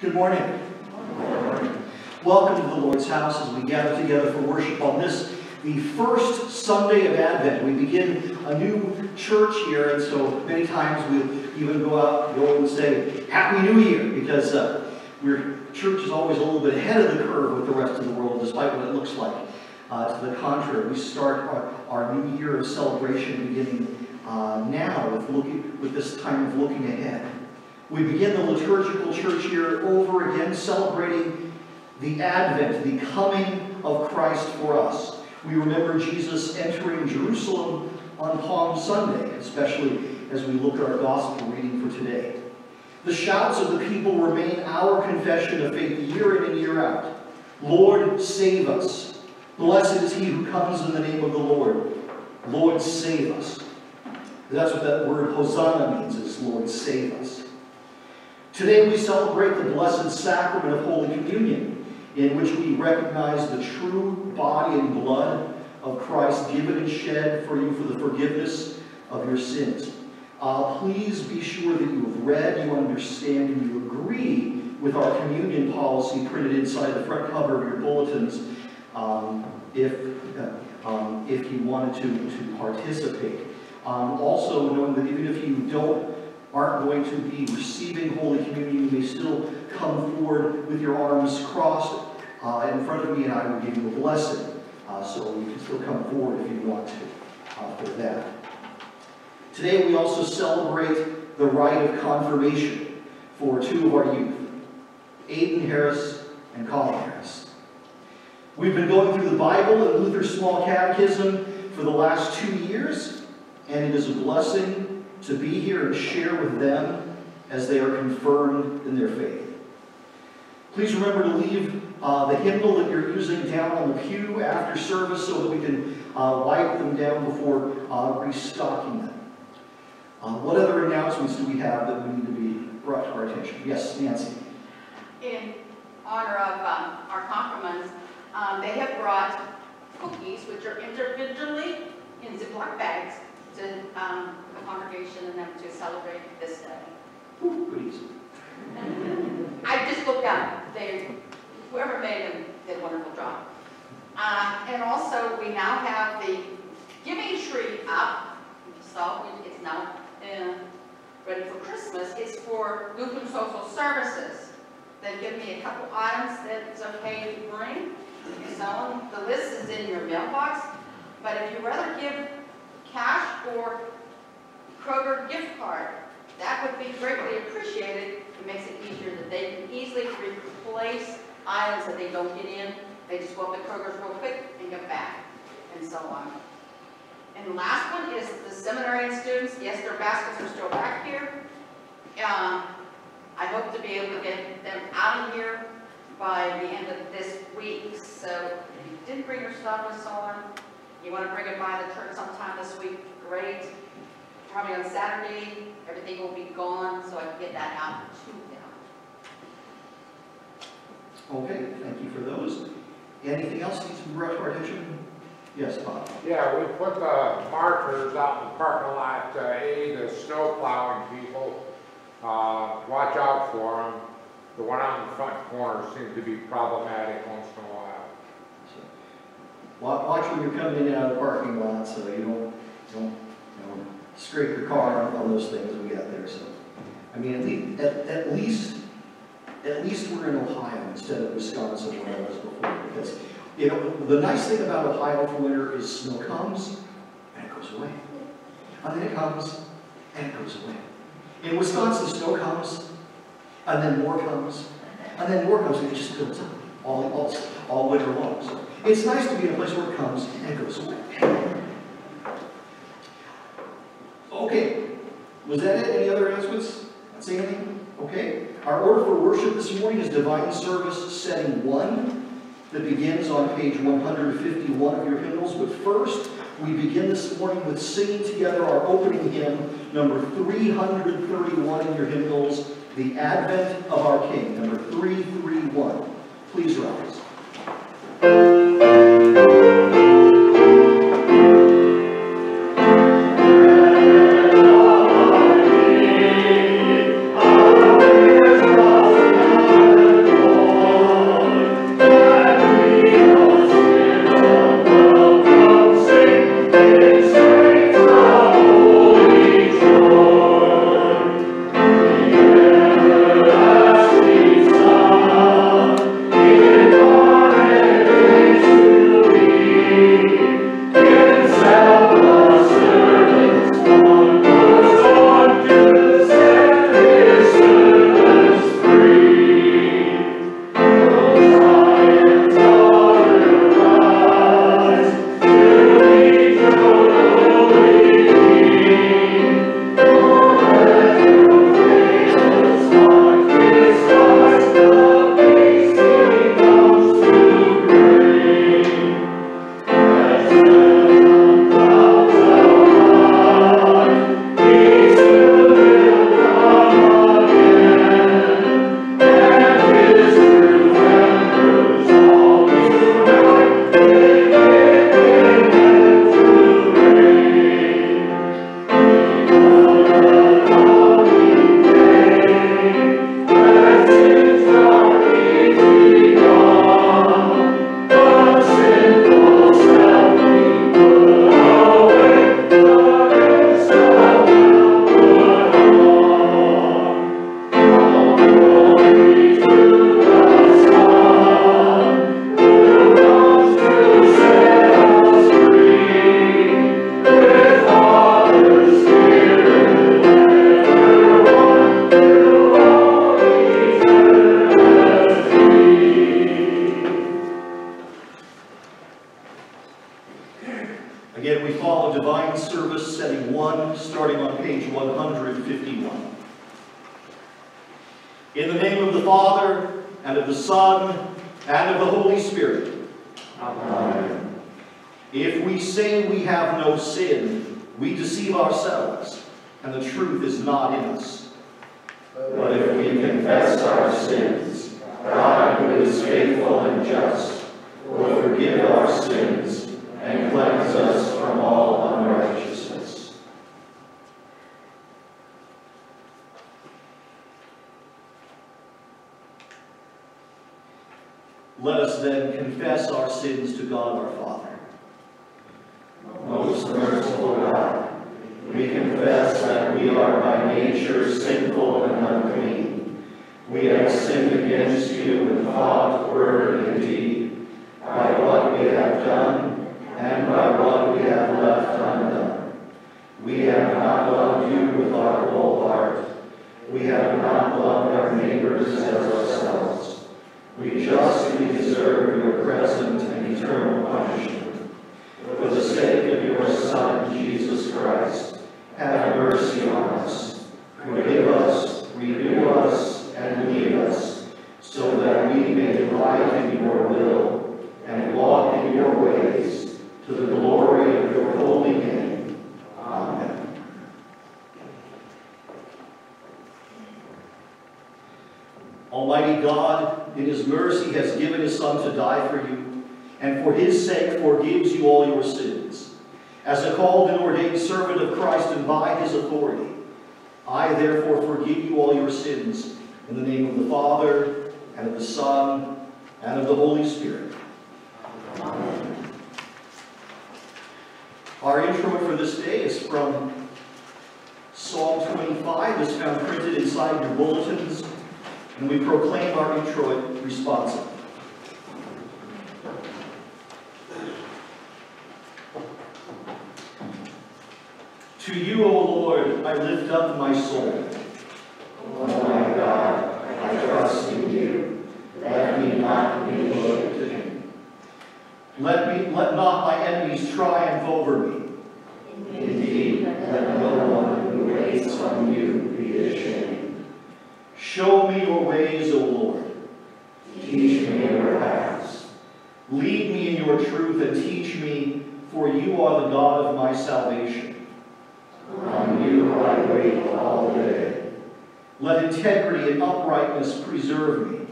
Good morning. Welcome to the Lord's house as we gather together for worship on this, the first Sunday of Advent. We begin a new church year, and so many times we'll even go out, go and say, Happy New Year, because uh, we're, church is always a little bit ahead of the curve with the rest of the world, despite what it looks like. Uh, to the contrary, we start our, our new year of celebration beginning uh, now with, looking, with this time of looking ahead. We begin the liturgical church year over again, celebrating the advent, the coming of Christ for us. We remember Jesus entering Jerusalem on Palm Sunday, especially as we look at our gospel reading for today. The shouts of the people remain our confession of faith year in and year out. Lord, save us. Blessed is he who comes in the name of the Lord. Lord, save us. That's what that word Hosanna means, is Lord, save us. Today we celebrate the blessed sacrament of Holy Communion, in which we recognize the true body and blood of Christ given and shed for you for the forgiveness of your sins. Uh, please be sure that you have read, you understand, and you agree with our communion policy printed inside the front cover of your bulletins um, if, uh, um, if you wanted to, to participate. Um, also, knowing that even if you don't aren't going to be receiving Holy Communion, you may still come forward with your arms crossed uh, in front of me and I will give you a blessing. Uh, so you can still come forward if you want to uh, for that. Today we also celebrate the rite of confirmation for two of our youth, Aiden Harris and Colin Harris. We've been going through the Bible and Luther's Small Catechism for the last two years, and it is a blessing to be here and share with them as they are confirmed in their faith. Please remember to leave uh, the hymnal that you're using down on the pew after service so that we can uh, wipe them down before uh, restocking them. Uh, what other announcements do we have that we need to be brought to our attention? Yes, Nancy. In honor of um, our confirmands, um, they have brought cookies, which are individually in Ziploc bags, to um, the congregation and them to celebrate this day. Ooh. I just looked up, they, whoever made them did a wonderful job. Uh, and also, we now have the giving tree up, so it's now uh, ready for Christmas. It's for Lutheran Social Services. They give me a couple items that it's okay to bring. So the list is in your mailbox, but if you rather give cash or Kroger gift card, that would be greatly appreciated. It makes it easier that they can easily replace items that they don't get in. They just go up to Kroger's real quick and get back, and so on. And last one is the seminary students. Yes, their baskets are still back here. Um, I hope to be able to get them out of here by the end of this week. So if you didn't bring your stuff so on, you want to bring it by the church sometime this week, great. Probably on Saturday, everything will be gone, so I can get that out to them. Okay, thank you for those. Anything else needs to be brought to our attention? Yes, Bob. Yeah, we put the markers out in the parking lot to aid the snow plowing people. Uh, watch out for them. The one out in the front corner seems to be problematic once in a while. So, wa- Watch when you're coming in and out of the parking lot so you don't, don't, you know, scrape your car on all those things we got there, so. I mean, at least, at, at least, at least we're in Ohio instead of Wisconsin where I was before, because, you know, the nice thing about Ohio for winter is snow comes and it goes away. And then it comes and it goes away. In Wisconsin, snow comes, and then more comes, and then more comes, and it just builds up all, all, all winter long. So it's nice to be in a place where it comes and goes away. Okay, was that it? Any other announcements? Not seeing anything? Okay. Our order for worship this morning is Divine Service Setting 1 that begins on page 151 of your hymnals. But first, we begin this morning with singing together our opening hymn, number 331 in your hymnals, The Advent of Our King, number 331. Please rise. faithful and just, will forgive our sins and cleanse us from all unrighteousness. Let us then confess our sins to God our Father. To you, O Lord, I lift up my soul. O my God, I trust in you. Let me not be shaken. Let me let not my enemies triumph over me. Indeed, let no one who waits on you be ashamed. Show me your ways, O Lord. Teach me your paths. Lead me in your truth and teach me, for you are the God of my salvation. On you I wait all day. Let integrity and uprightness preserve me.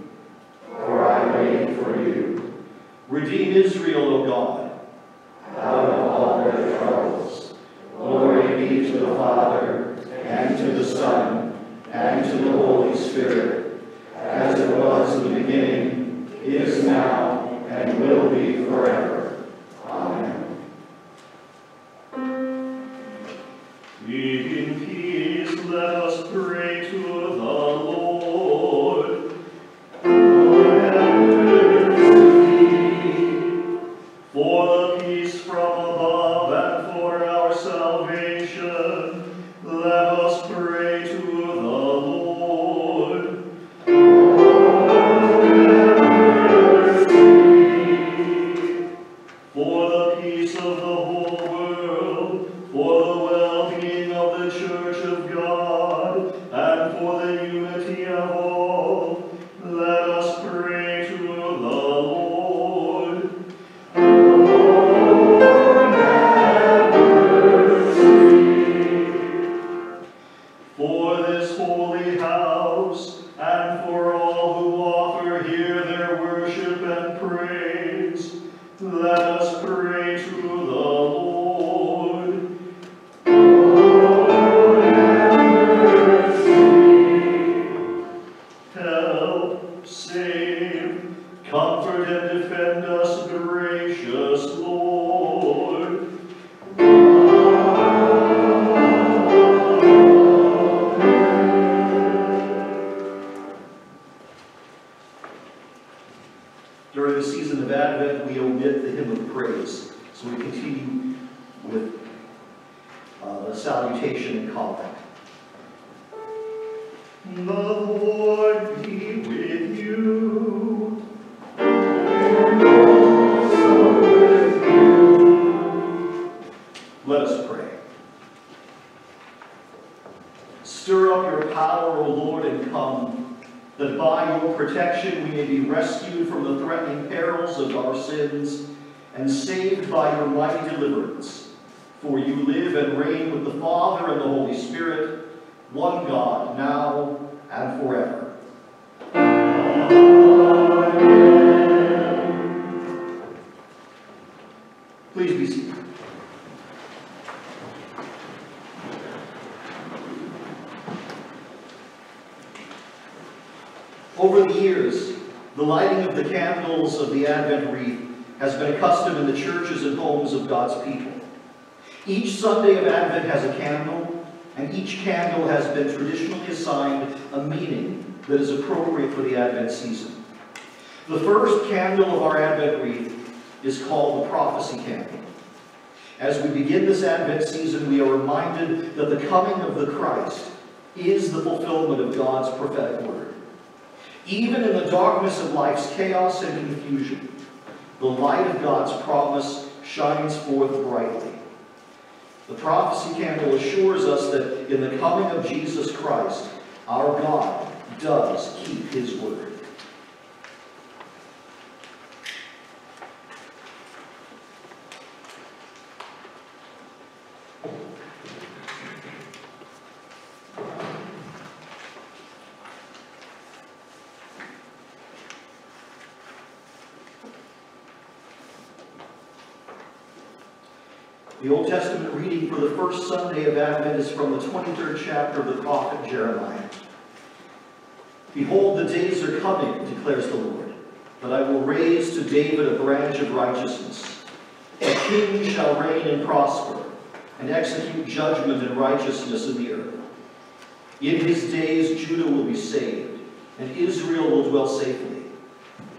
For I wait for you. Redeem Israel, O God. Out of all their troubles. Glory be to the Father, and to the Son, and to the Holy Spirit, as it was in the beginning, is now, and will be forever. this holy house, and for all who offer here their worship and praise. Let The first candle of our Advent wreath is called the prophecy candle. As we begin this Advent season, we are reminded that the coming of the Christ is the fulfillment of God's prophetic word. Even in the darkness of life's chaos and confusion, the light of God's promise shines forth brightly. The prophecy candle assures us that in the coming of Jesus Christ, our God does keep his word. The Old Testament reading for the first Sunday of Advent is from the 23rd chapter of the prophet Jeremiah. Behold, the days are coming, declares the Lord, that I will raise to David a branch of righteousness. A king shall reign and prosper, and execute judgment and righteousness in the earth. In his days Judah will be saved, and Israel will dwell safely.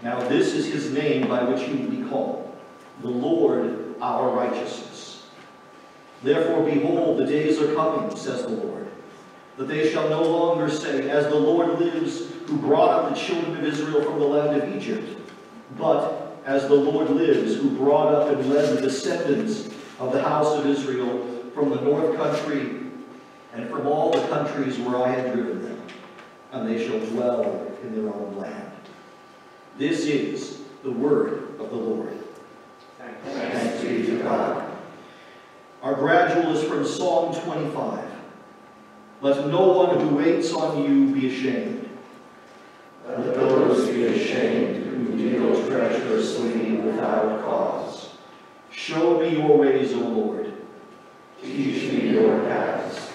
Now this is his name by which he will be called, the Lord our righteousness. Therefore, behold, the days are coming, says the Lord, that they shall no longer say, As the Lord lives, who brought up the children of Israel from the land of Egypt, but as the Lord lives, who brought up and led the descendants of the house of Israel from the north country and from all the countries where I had driven them, and they shall dwell in their own land. This is the word of the Lord. Thanks be to God. Our gradual is from Psalm 25. Let no one who waits on you be ashamed. Let those be ashamed who deal treacherously without cause. Show me your ways, O Lord. Teach me your paths.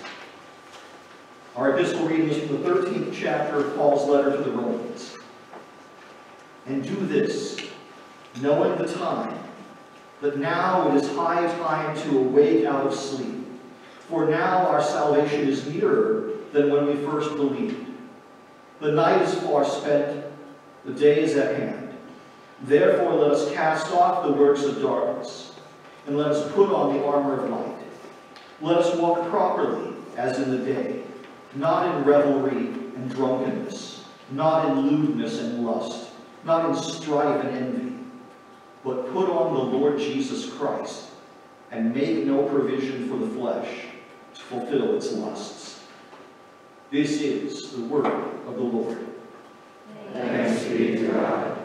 Our epistle reading is from the 13th chapter of Paul's letter to the Romans. And do this, knowing the time, that now it is high time to awake out of sleep. For now our salvation is nearer than when we first believed. The night is far spent, the day is at hand. Therefore let us cast off the works of darkness, and let us put on the armor of light. Let us walk properly as in the day, not in revelry and drunkenness, not in lewdness and lust, not in strife and envy but put on the Lord Jesus Christ and make no provision for the flesh to fulfill its lusts. This is the word of the Lord. Thanks be to God.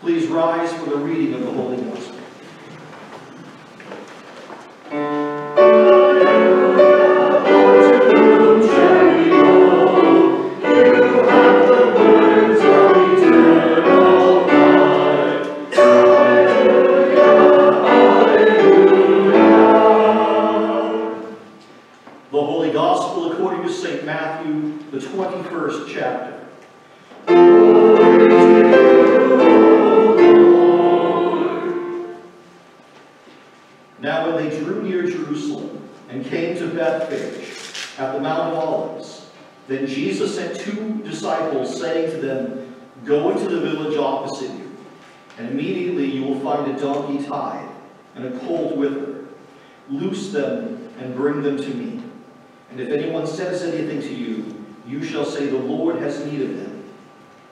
Please rise for the reading of the Holy Gospel. Then Jesus sent two disciples, saying to them, Go into the village opposite you, and immediately you will find a donkey tied and a colt with her. Loose them and bring them to me. And if anyone says anything to you, you shall say, The Lord has need of them,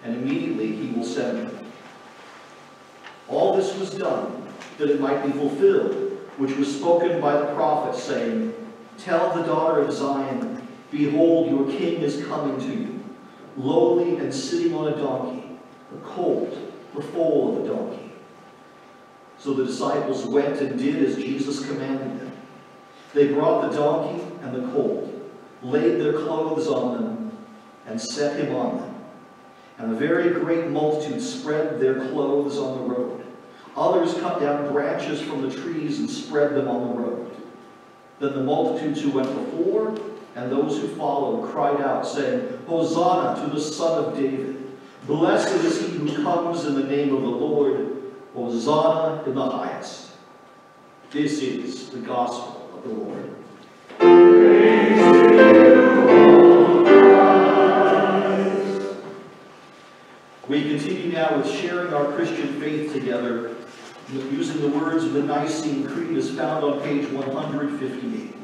and immediately he will send them. All this was done that it might be fulfilled, which was spoken by the prophet, saying, Tell the daughter of Zion, Behold, your king is coming to you, lowly and sitting on a donkey, the colt, the foal of a donkey. So the disciples went and did as Jesus commanded them. They brought the donkey and the colt, laid their clothes on them, and set him on them. And a very great multitude spread their clothes on the road. Others cut down branches from the trees and spread them on the road. Then the multitudes who went before and those who followed cried out, saying, Hosanna to the Son of David. Blessed is he who comes in the name of the Lord. Hosanna in the highest. This is the gospel of the Lord. We continue now with sharing our Christian faith together using the words of the Nicene Creed as found on page 158.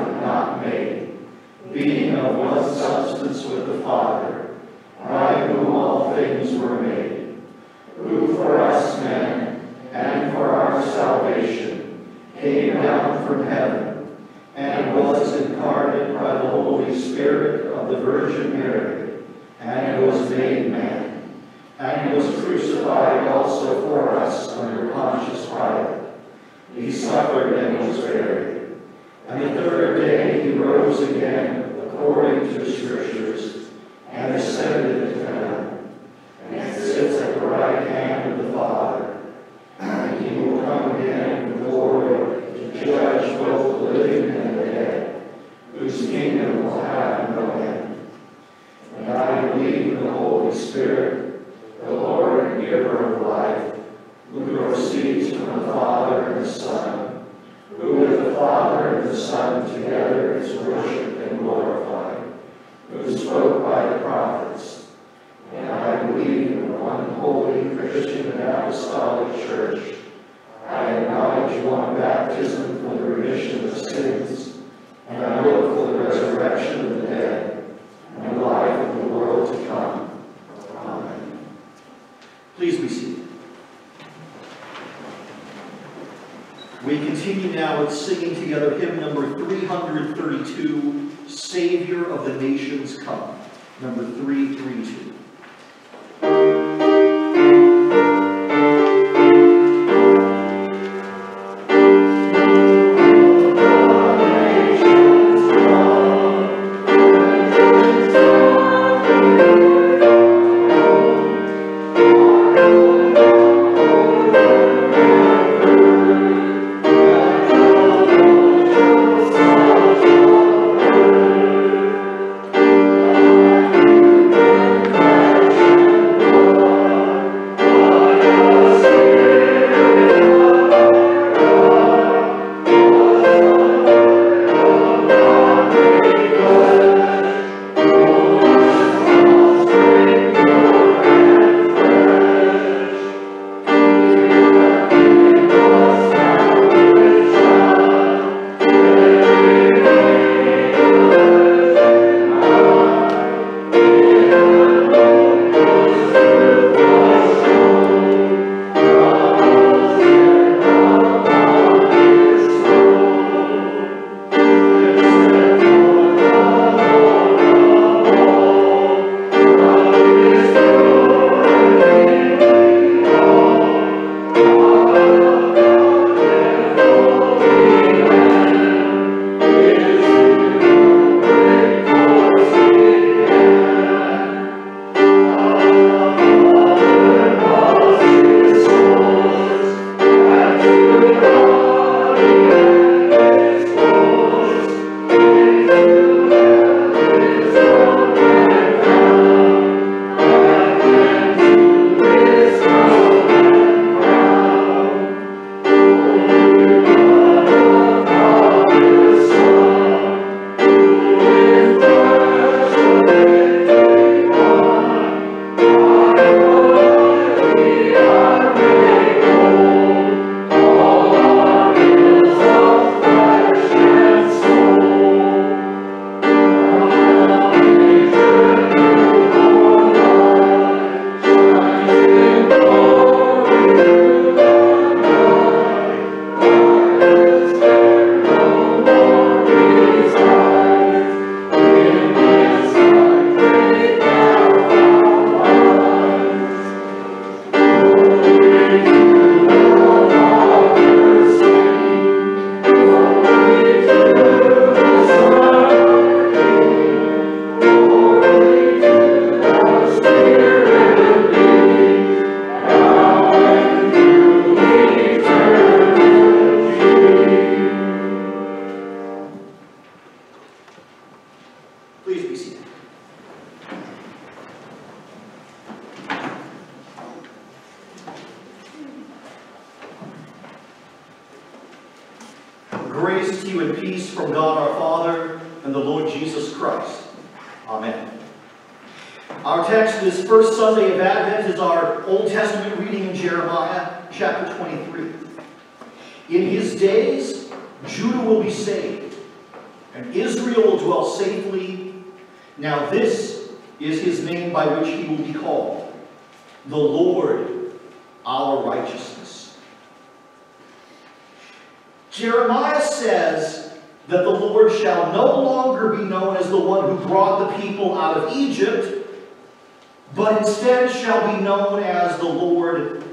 shall be known as the Lord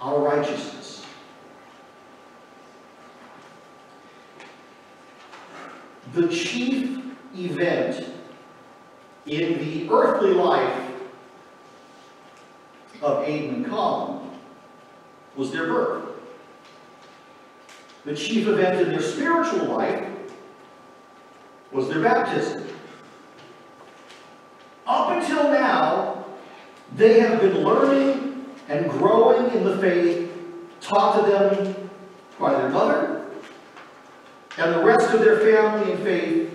our righteousness. The chief event in the earthly life of Aiden and Colin was their birth. The chief event in their spiritual life was their baptism. Up until now, they have been learning and growing in the faith taught to them by their mother and the rest of their family in faith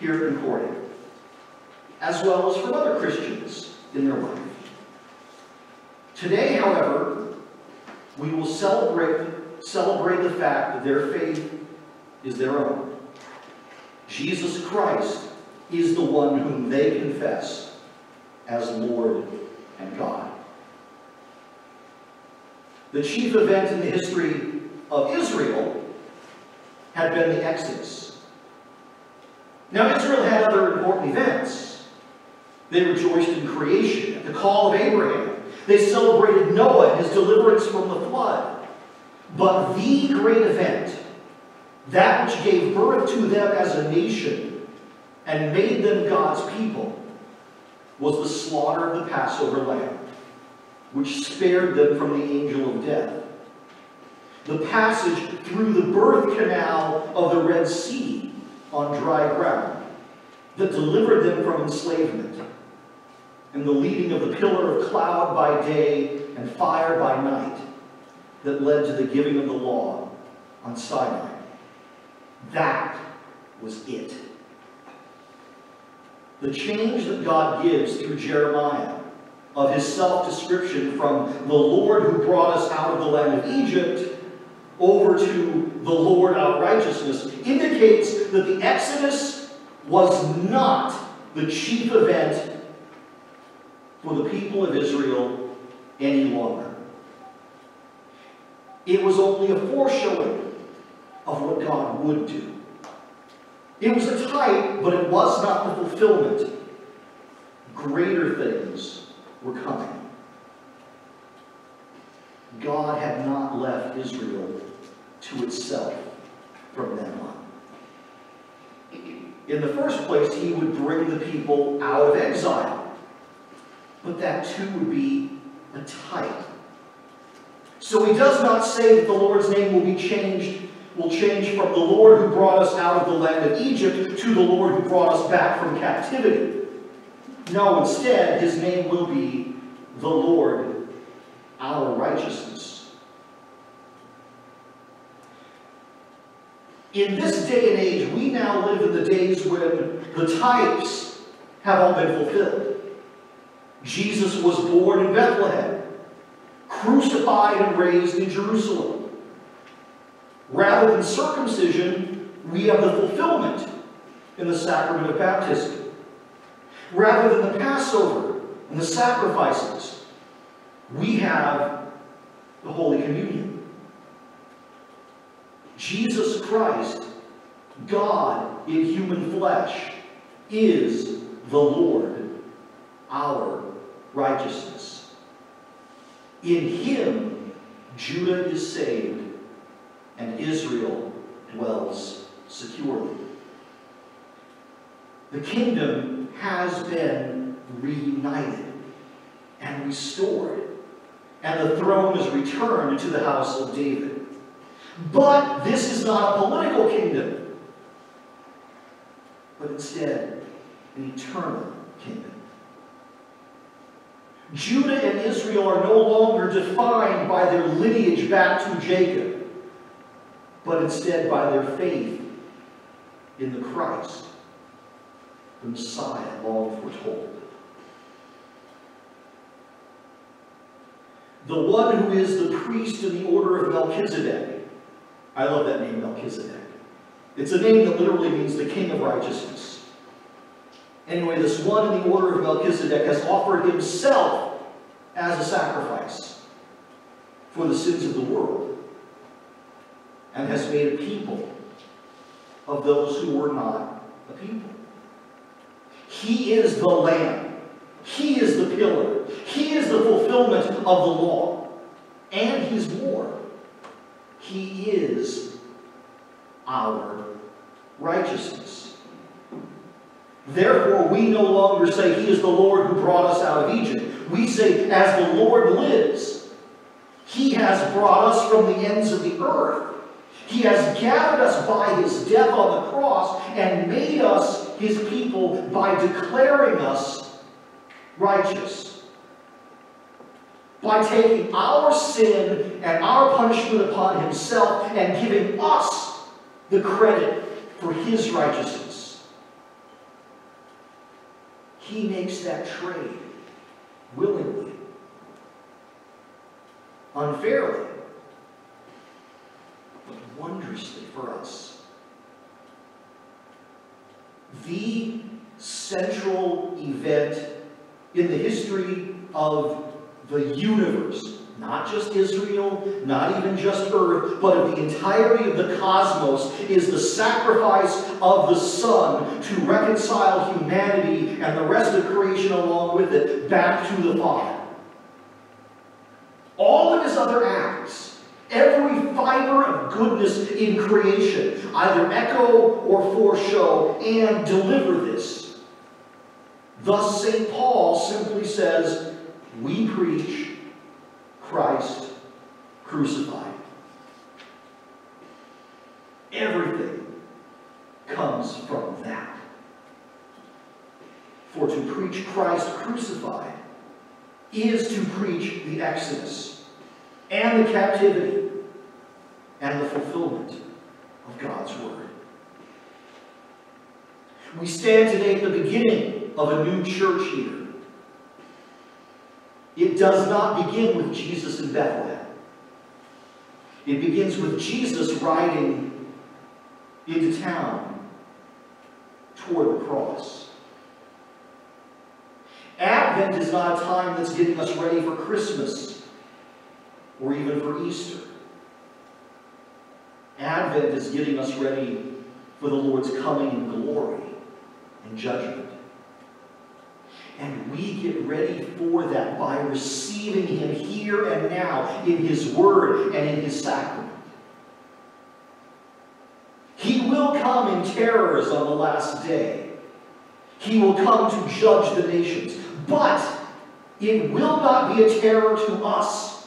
here at Concordia, as well as from other Christians in their life. Today, however, we will celebrate, celebrate the fact that their faith is their own. Jesus Christ is the one whom they confess as Lord and God. The chief event in the history of Israel had been the Exodus. Now, Israel had other important events. They rejoiced in creation, at the call of Abraham. They celebrated Noah and his deliverance from the flood. But the great event, that which gave birth to them as a nation and made them God's people, was the slaughter of the Passover lamb, which spared them from the angel of death. The passage through the birth canal of the Red Sea on dry ground that delivered them from enslavement, and the leading of the pillar of cloud by day and fire by night that led to the giving of the law on Sinai. That was it. The change that God gives through Jeremiah of his self-description from the Lord who brought us out of the land of Egypt over to the Lord our righteousness indicates that the Exodus was not the chief event for the people of Israel any longer. It was only a foreshadowing of what God would do. It was a type, but it was not the fulfillment. Greater things were coming. God had not left Israel to itself from then on. In the first place, he would bring the people out of exile. But that too would be a type. So he does not say that the Lord's name will be changed, will change from the Lord who brought us out of the land of Egypt to the Lord who brought us back from captivity. No, instead, his name will be the Lord, our righteousness. In this day and age, we now live in the days when the types have all been fulfilled. Jesus was born in Bethlehem, crucified and raised in Jerusalem. Rather than circumcision, we have the fulfillment in the sacrament of baptism. Rather than the Passover and the sacrifices, we have the Holy Communion. Jesus Christ, God in human flesh, is the Lord, our righteousness. In him, Judah is saved and Israel dwells securely. The kingdom has been reunited and restored, and the throne is returned to the house of David. But this is not a political kingdom, but instead an eternal kingdom. Judah and Israel are no longer defined by their lineage back to Jacob, but instead by their faith in the Christ, the Messiah long foretold. The one who is the priest in the order of Melchizedek. I love that name, Melchizedek. It's a name that literally means the king of righteousness. Anyway, this one in the order of Melchizedek has offered himself as a sacrifice for the sins of the world and has made a people of those who were not a people. He is the Lamb. He is the pillar. He is the fulfillment of the law. And He's more. He is our righteousness. Therefore, we no longer say, He is the Lord who brought us out of Egypt. We say, as the Lord lives, He has brought us from the ends of the earth. He has gathered us by His death on the cross and made us His people by declaring us righteous. By taking our sin and our punishment upon Himself and giving us the credit for His righteousness. He makes that trade willingly, unfairly, wondrously for us. The central event in the history of the universe, not just Israel, not even just earth, but of the entirety of the cosmos, is the sacrifice of the Son to reconcile humanity and the rest of creation along with it back to the Father. All of his other acts, every fiber of goodness in creation, either echo or foreshow and deliver this. Thus, St. Paul simply says, We preach Christ crucified. Everything comes from that. For to preach Christ crucified is to preach the Exodus and the captivity and the fulfillment of God's Word. We stand today at the beginning of a new church year. It does not begin with Jesus in Bethlehem. It begins with Jesus riding into town toward the cross. Advent is not a time that's getting us ready for Christmas or even for Easter. Advent is getting us ready for the Lord's coming in glory and judgment. And we get ready for that by receiving Him here and now in His Word and in His sacrament. He will come in terrors on the last day. He will come to judge the nations. But it will not be a terror to us.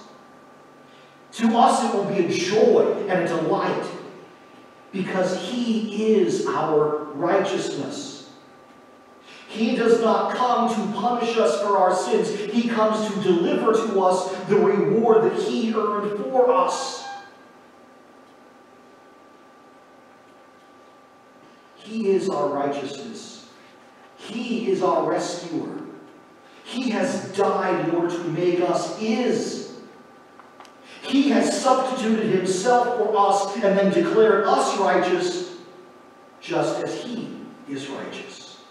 To us, it will be a joy and a delight because He is our righteousness. He does not come to punish us for our sins. He comes to deliver to us the reward that He earned for us. He is our righteousness. He is our rescuer. He has died in order to make us His. He has substituted Himself for us and then declared us righteous just as He is righteous.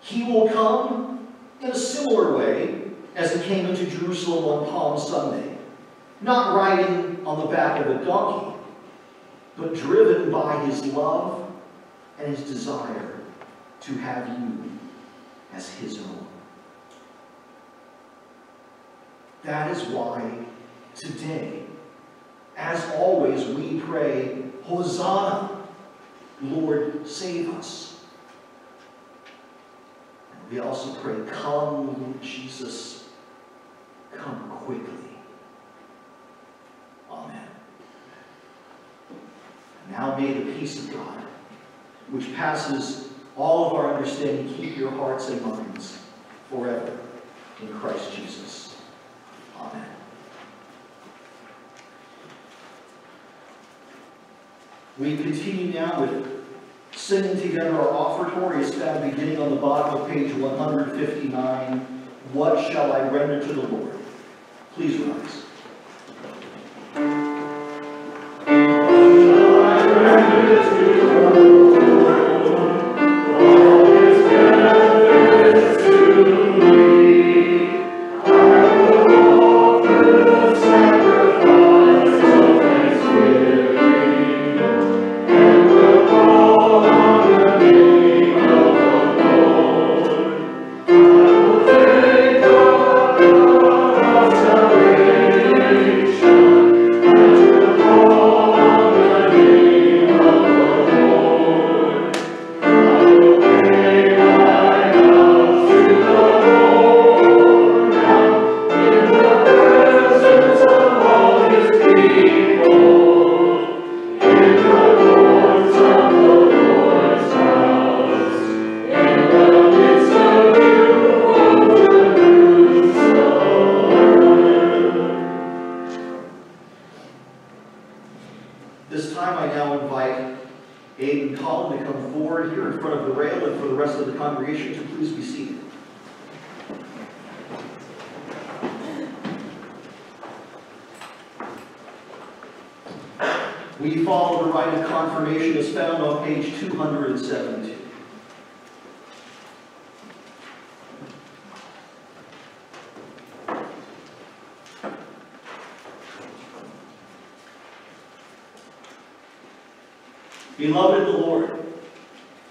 He will come in a similar way as He came into Jerusalem on Palm Sunday, not riding on the back of a donkey, but driven by His love and His desire to have you as his own. That is why today, as always, we pray, Hosanna, Lord, save us. And we also pray, Come, Jesus, come quickly. Amen. Now may the peace of God, which passes all of our understanding, keep your hearts and minds forever in Christ Jesus. Amen. We continue now with singing together our offertory. It's found beginning on the bottom of page 159. What shall I render to the Lord? Please rise. Beloved the Lord,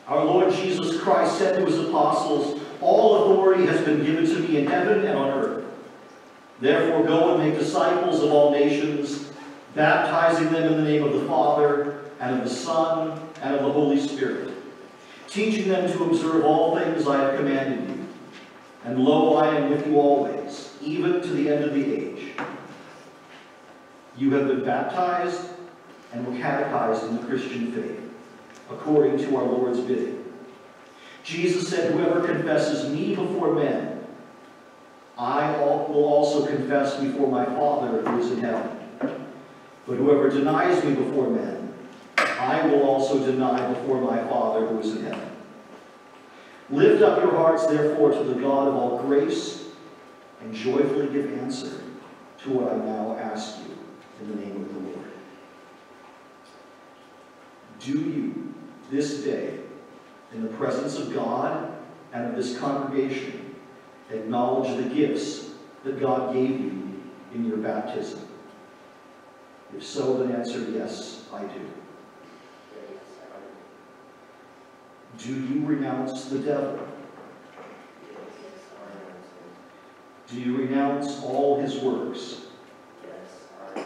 our Lord Jesus Christ said to his apostles, All authority has been given to me in heaven and on earth. Therefore go and make disciples of all nations, baptizing them in the name of the Father, and of the Son, and of the Holy Spirit, teaching them to observe all things I have commanded you. And lo, I am with you always, even to the end of the age. You have been baptized and were catechized in the Christian faith, according to our Lord's bidding. Jesus said, Whoever confesses me before men, I will also confess before my Father who is in heaven. But whoever denies me before men, I will also deny before my Father who is in heaven. Lift up your hearts, therefore, to the God of all grace, and joyfully give answer to what I now ask you in the name of the Lord. Do you this day, in the presence of God and of this congregation, acknowledge the gifts that God gave you in your baptism? If so, then answer yes, I do. Do you renounce the devil? Do you renounce all his works? Yes, I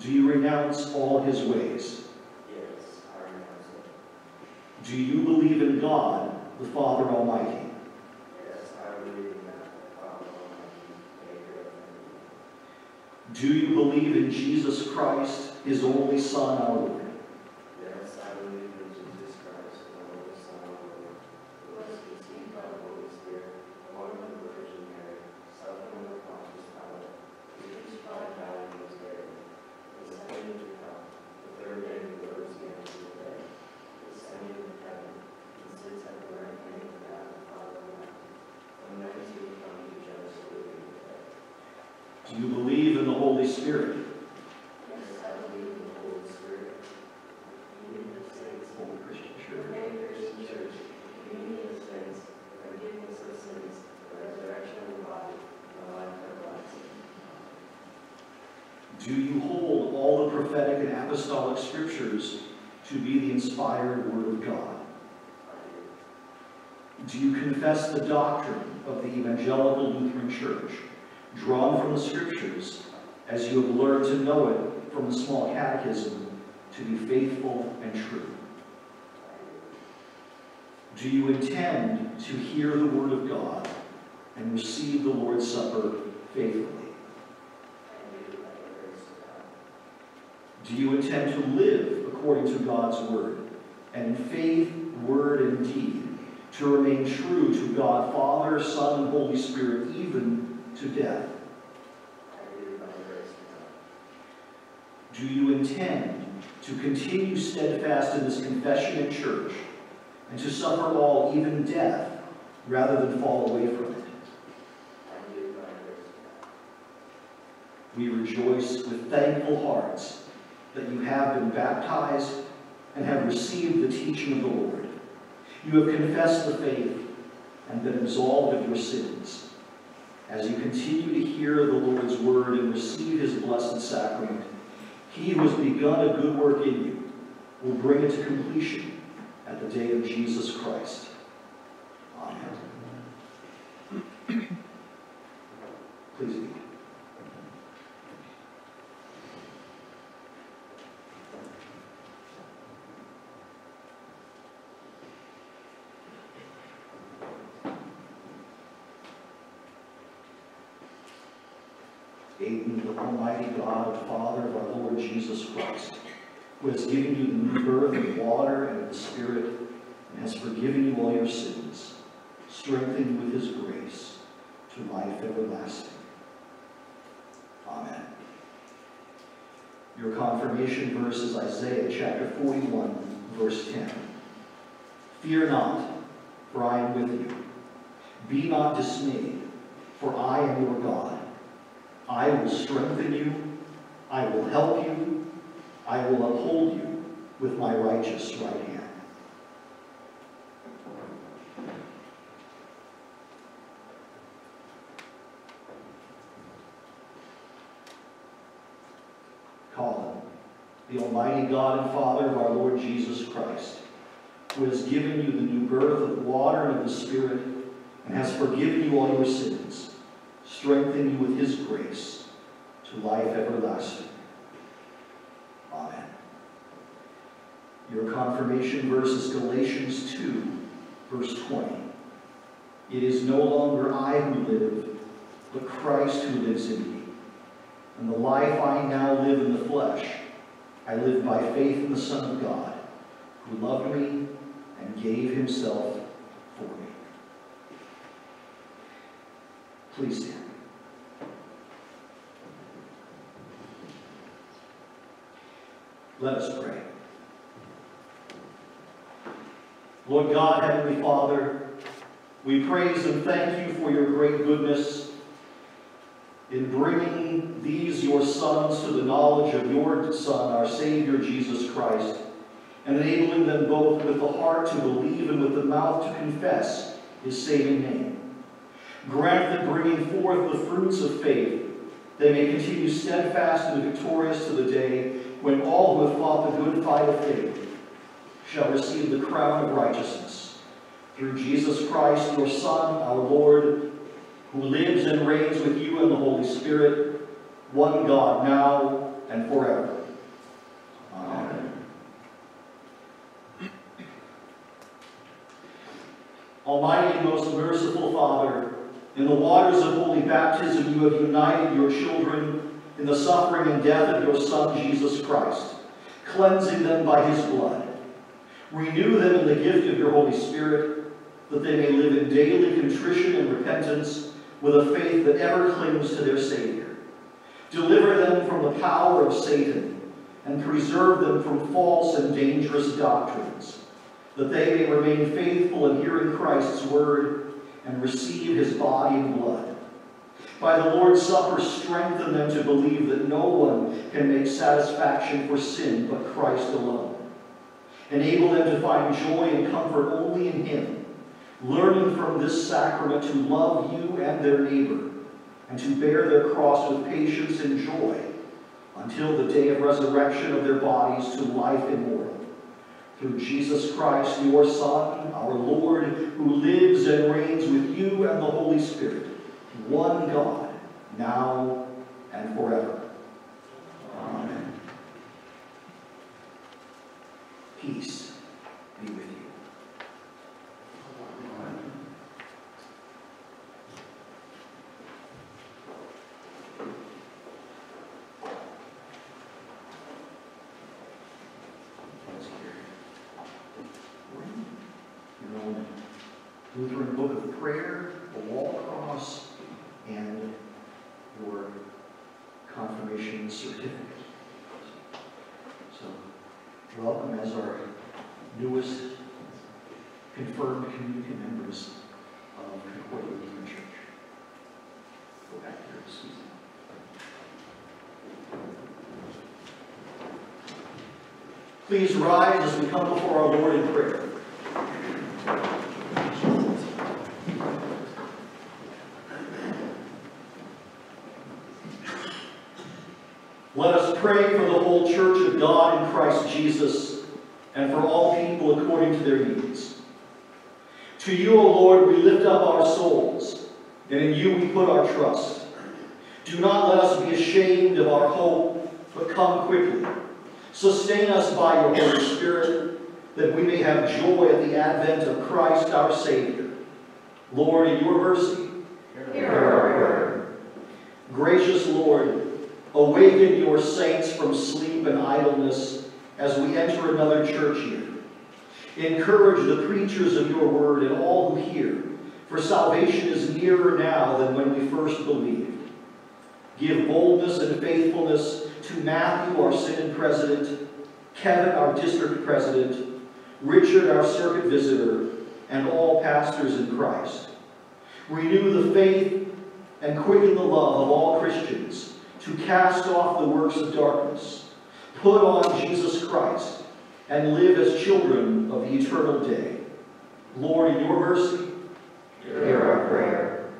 do you renounce all his ways? Do you believe in God, the Father Almighty? Yes, I believe in God, the Father Almighty. Do you believe in Jesus Christ, his only Son, our Lord? Do you believe in the Holy Spirit? Holy Christian Church. Do you hold all the prophetic and apostolic scriptures to be the inspired Word of God? Do you confess the doctrine of the Evangelical Lutheran Church, drawn from the scriptures, as you have learned to know it from the small catechism, to be faithful and true? Do you intend to hear the Word of God and receive the Lord's Supper faithfully? Do you intend to live according to God's Word and faith, word, and deed to remain true to God, Father, Son, and Holy Spirit, even to death? Do you intend to continue steadfast in this confession in church, and to suffer all, even death, rather than fall away from it. We rejoice with thankful hearts that you have been baptized and have received the teaching of the Lord. You have confessed the faith and been absolved of your sins. As you continue to hear the Lord's word and receive his blessed sacrament, he who has begun a good work in you will bring it to completion at the day of Jesus Christ. Amen. Please be. Aiden, the Almighty God, Father of our Lord Jesus Christ, who has given you the new birth of water and of the Spirit, and has forgiven you all your sins, strengthened with his grace to life everlasting. Amen. Your confirmation verse is Isaiah chapter 41, verse 10. Fear not, for I am with you. Be not dismayed, for I am your God. I will strengthen you. I will help you. I will uphold you with my righteous right hand. Colin, the Almighty God and Father of our Lord Jesus Christ, who has given you the new birth of water and of the Spirit, and has forgiven you all your sins, strengthen you with his grace to life everlasting. Amen. Your confirmation verse is Galatians 2, verse 20. It is no longer I who live, but Christ who lives in me. And the life I now live in the flesh, I live by faith in the Son of God, who loved me and gave himself for me. Please stand. Let us pray. Lord God, Heavenly Father, we praise and thank you for your great goodness in bringing these your sons to the knowledge of your Son, our Savior, Jesus Christ, and enabling them both with the heart to believe and with the mouth to confess his saving name. Grant that bringing forth the fruits of faith, they may continue steadfast and victorious to the day when all who have fought the good fight of faith shall receive the crown of righteousness. Through Jesus Christ, your Son, our Lord, who lives and reigns with you in the Holy Spirit, one God, now and forever. Amen. Almighty and most merciful Father, in the waters of holy baptism you have united your children in the suffering and death of your Son, Jesus Christ, cleansing them by his blood. Renew them in the gift of your Holy Spirit, that they may live in daily contrition and repentance with a faith that ever clings to their Savior. Deliver them from the power of Satan, and preserve them from false and dangerous doctrines, that they may remain faithful in hearing Christ's word and receive his body and blood. By the Lord's Supper, strengthen them to believe that no one can make satisfaction for sin but Christ alone. Enable them to find joy and comfort only in him, learning from this sacrament to love you and their neighbor, and to bear their cross with patience and joy until the day of resurrection of their bodies to life immortal. Through Jesus Christ, your Son, our Lord, who lives and reigns with you and the Holy Spirit, one God, now and forever. Amen. Peace be with you. Let's hear Your own Lutheran Book of Prayer, the wall cross, and your confirmation certificate. So, welcome as our newest confirmed community members of Concordia Lutheran Church. Go back there, Susan. Please rise as we come before our Lord in prayer. Let us pray for the whole church of God in Christ Jesus and for all people according to their needs. To you, O Lord, we lift up our souls, and in you we put our trust. Do not let us be ashamed of our hope, but come quickly. Sustain us by your Holy Spirit, that we may have joy at the advent of Christ our Savior. Lord, in your mercy, Hear our prayer. Gracious Lord, awaken your saints from sleep and idleness as we enter another church year. Encourage the preachers of your word and all who hear, for salvation is nearer now than when we first believed. Give boldness and faithfulness to Matthew, our synod president, Kevin, our district president, Richard, our circuit visitor, and all pastors in Christ. Renew the faith and quicken the love of all Christians to cast off the works of darkness, put on Jesus Christ, and live as children of the eternal day. Lord, in your mercy, Hear our prayer.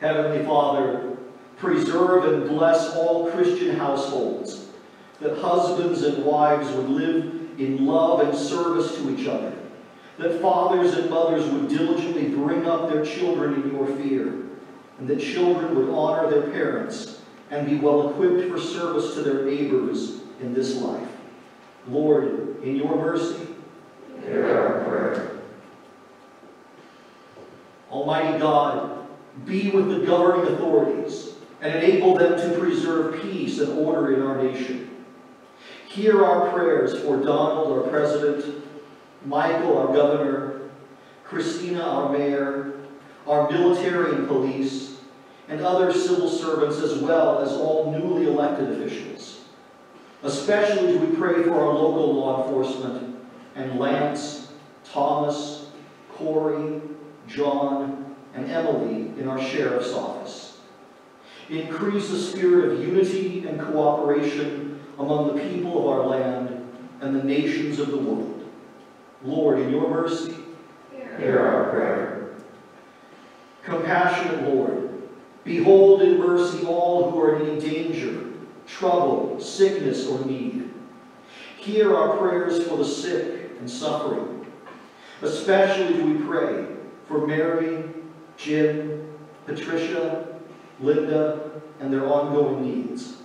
Heavenly Father, preserve and bless all Christian households, that husbands and wives would live in love and service to each other, that fathers and mothers would diligently bring up their children in your fear, and that children would honor their parents and be well equipped for service to their neighbors in this life. Lord, in your mercy, Hear our prayer. Almighty God, be with the governing authorities and enable them to preserve peace and order in our nation. Hear our prayers for Donald, our president, Michael, our governor, Christina, our mayor, our military and police, and other civil servants as well as all newly elected officials. Especially we pray for our local law enforcement and Lance, Thomas, Corey, John, and Emily in our sheriff's office. Increase the spirit of unity and cooperation among the people of our land and the nations of the world. Lord, in your mercy, Hear our prayer. compassionate Lord, behold in mercy all who are in danger, trouble, sickness, or need. Hear our prayers for the sick and suffering. Especially do we pray for Mary, Jim, Patricia, Linda, and their ongoing needs.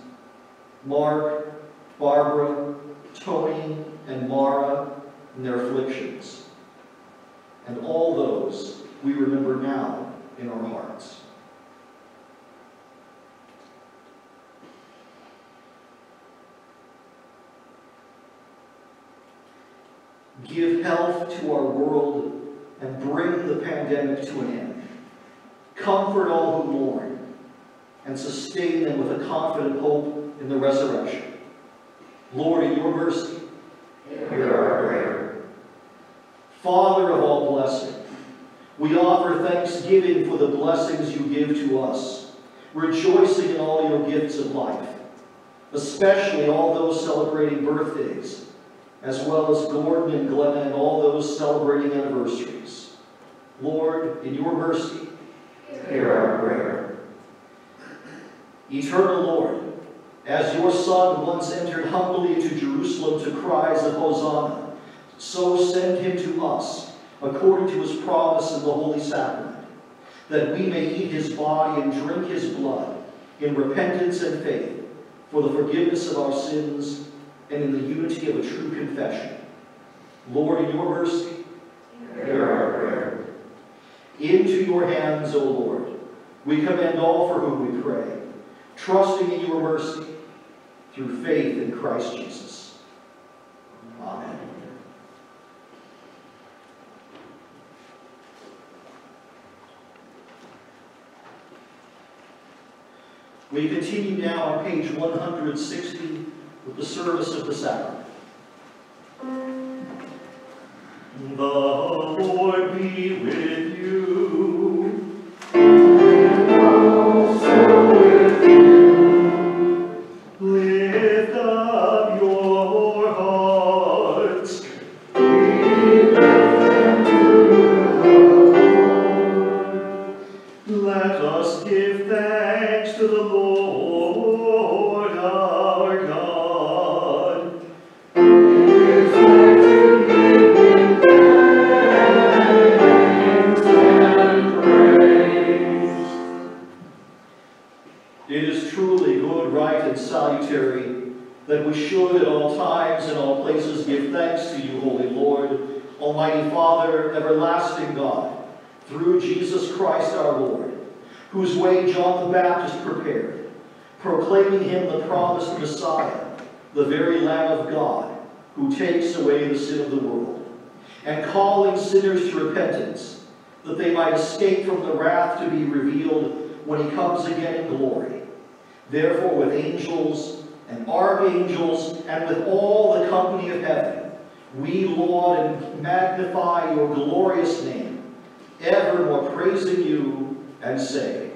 Mark, Barbara, Tony, and Mara and their afflictions. And all those we remember now in our hearts. Give health to our world and bring the pandemic to an end. Comfort all who mourn and sustain them with a confident hope in the resurrection. Lord, in your mercy, Hear our prayer. Father of all blessing, we offer thanksgiving for the blessings you give to us, rejoicing in all your gifts of life, especially all those celebrating birthdays, as well as Gordon and Glenna and all those celebrating anniversaries. Lord, in your mercy, Hear our prayer. Eternal Lord, as your Son once entered humbly into Jerusalem to cries of Hosanna, so send him to us, according to his promise in the Holy Sacrament, that we may eat his body and drink his blood in repentance and faith for the forgiveness of our sins and in the unity of a true confession. Lord, in your mercy, Hear our prayer. into your hands, O Lord, we commend all for whom we pray, trusting in your mercy through faith in Christ Jesus. Amen. We continue now on page 160 with the service of the sacrament. The company of heaven, we laud and magnify your glorious name, evermore praising you and saying,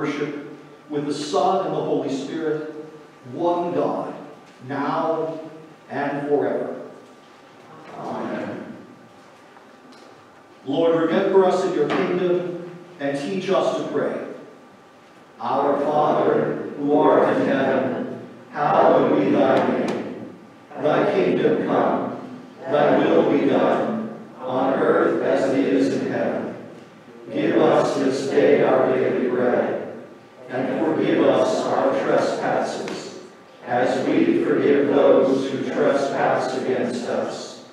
worship, with the Son and the Holy Spirit, one God, now and forever. Amen. Lord, remember us in your kingdom and teach us to pray. Our Father, who art in heaven, hallowed be thy name. Thy kingdom come, thy will be done, on earth as it is in heaven. Give us this day our daily bread, and forgive us our trespasses, as we forgive those who trespass against us.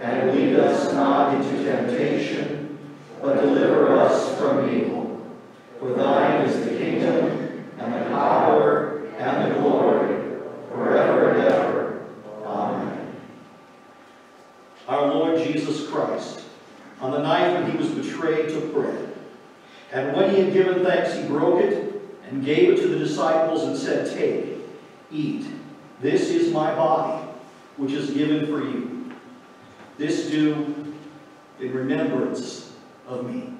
And lead us not into temptation, but deliver us from evil. For thine is the kingdom, and the power, and the glory, forever and ever. Amen. Our Lord Jesus Christ, on the night when he was betrayed, took bread. And when he had given thanks, he broke it and gave it to the disciples and said, Take, eat. This is my body, which is given for you. This do in remembrance of me.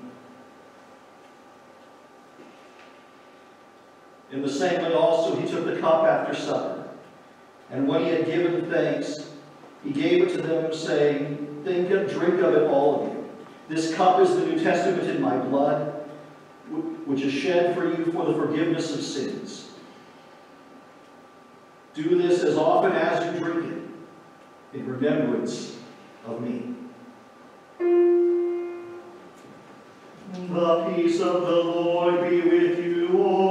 In the same way also he took the cup after supper. And when he had given thanks, he gave it to them, saying, Think and drink of it, all of you. This cup is the New Testament in my blood, which is shed for you for the forgiveness of sins. Do this as often as you drink it, in remembrance of me. The peace of the Lord be with you always.